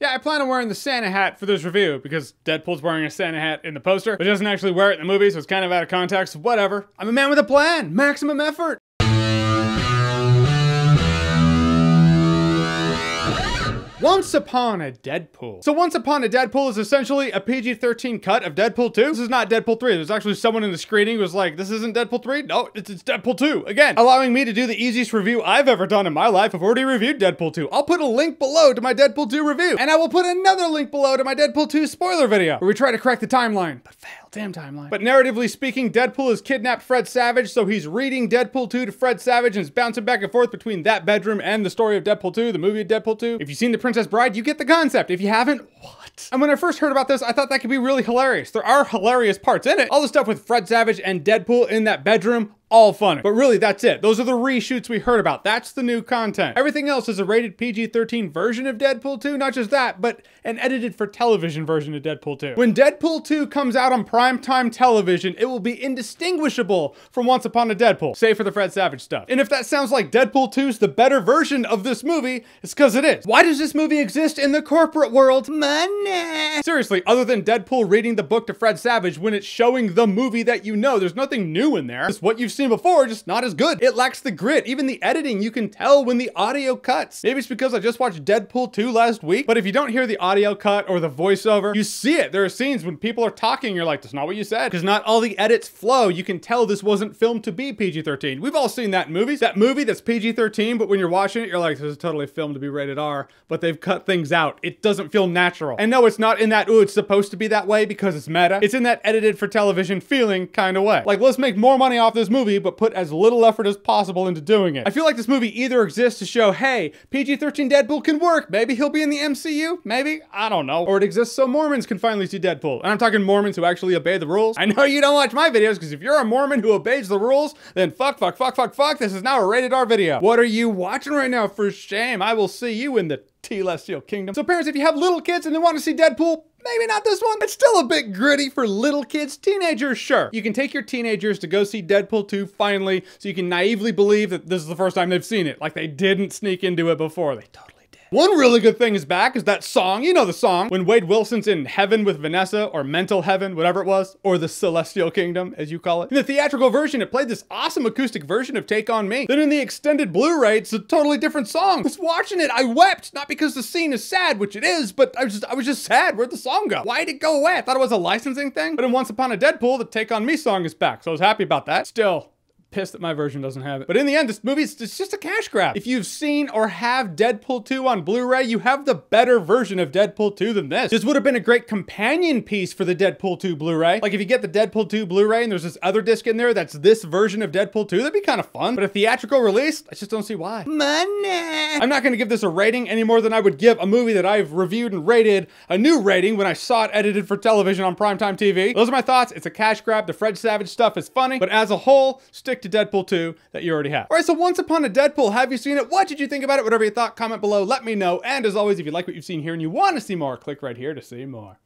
Yeah, I plan on wearing the Santa hat for this review because Deadpool's wearing a Santa hat in the poster, but doesn't actually wear it in the movie, so it's kind of out of context. Whatever. I'm a man with a plan. Maximum effort. Once Upon a Deadpool. So Once Upon a Deadpool is essentially a PG-13 cut of Deadpool 2. This is not Deadpool 3. There's actually someone in the screening who was like, this isn't Deadpool 3? No, it's, it's Deadpool 2. Again, allowing me to do the easiest review I've ever done in my life. I've already reviewed Deadpool 2. I'll put a link below to my Deadpool 2 review. And I will put another link below to my Deadpool 2 spoiler video where we try to crack the timeline, but fail. Damn timeline. But narratively speaking, Deadpool has kidnapped Fred Savage, so he's reading Deadpool 2 to Fred Savage and is bouncing back and forth between that bedroom and the story of Deadpool 2, the movie of Deadpool 2. If you've seen The Princess Bride, you get the concept. If you haven't, what? And when I first heard about this, I thought that could be really hilarious. There are hilarious parts in it. All the stuff with Fred Savage and Deadpool in that bedroom, all funny. But really, that's it. Those are the reshoots we heard about. That's the new content. Everything else is a rated PG-13 version of Deadpool 2. Not just that, but an edited for television version of Deadpool 2. When Deadpool 2 comes out on primetime television, it will be indistinguishable from Once Upon a Deadpool, save for the Fred Savage stuff. And if that sounds like Deadpool 2's the better version of this movie, it's because it is. Why does this movie exist in the corporate world? Money! Seriously, other than Deadpool reading the book to Fred Savage when it's showing the movie that you know, there's nothing new in there. It's what you've seen before, just not as good. It lacks the grit. Even the editing, you can tell when the audio cuts. Maybe it's because I just watched Deadpool 2 last week, but if you don't hear the audio cut or the voiceover, you see it. There are scenes when people are talking, you're like, that's not what you said. Because not all the edits flow. You can tell this wasn't filmed to be PG-13. We've all seen that in movies. That movie that's PG-13, but when you're watching it, you're like, this is totally filmed to be rated R, but they've cut things out. It doesn't feel natural. And no, it's not in that, ooh, it's supposed to be that way because it's meta. It's in that edited for television feeling kind of way. Like, let's make more money off this movie, but put put as little effort as possible into doing it. I feel like this movie either exists to show, hey, PG-13 Deadpool can work. Maybe he'll be in the MCU. Maybe. I don't know. Or it exists so Mormons can finally see Deadpool. And I'm talking Mormons who actually obey the rules. I know you don't watch my videos because if you're a Mormon who obeys the rules, then fuck, fuck, fuck, fuck, fuck. This is now a rated R video. What are you watching right now? For shame. I will see you in the Celestial Kingdom. So parents, if you have little kids and they want to see Deadpool, maybe not this one. It's still a bit gritty for little kids. Teenagers, sure. You can take your teenagers to go see Deadpool 2 finally, so you can naively believe that this is the first time they've seen it. Like they didn't sneak into it before. They totally one really good thing is back is that song, you know the song, when Wade Wilson's in heaven with Vanessa, or mental heaven, whatever it was, or the celestial kingdom, as you call it. In the theatrical version, it played this awesome acoustic version of Take On Me. Then in the extended Blu-ray, it's a totally different song. Was watching it, I wept, not because the scene is sad, which it is, but I was just, I was just sad. Where'd the song go? Why'd it go away? I thought it was a licensing thing, but in Once Upon a Deadpool, the Take On Me song is back, so I was happy about that. Still, pissed that my version doesn't have it. But in the end, this movie is just a cash grab. If you've seen or have Deadpool 2 on Blu-ray, you have the better version of Deadpool 2 than this. This would have been a great companion piece for the Deadpool 2 Blu-ray. Like if you get the Deadpool 2 Blu-ray and there's this other disc in there that's this version of Deadpool 2, that'd be kind of fun. But a theatrical release, I just don't see why. Money! I'm not gonna give this a rating any more than I would give a movie that I've reviewed and rated a new rating when I saw it edited for television on primetime TV. Those are my thoughts. It's a cash grab. The Fred Savage stuff is funny, but as a whole, stick to Deadpool 2 that you already have. All right, so Once Upon a Deadpool, have you seen it? What did you think about it? Whatever you thought, comment below, let me know. And as always, if you like what you've seen here and you want to see more, click right here to see more.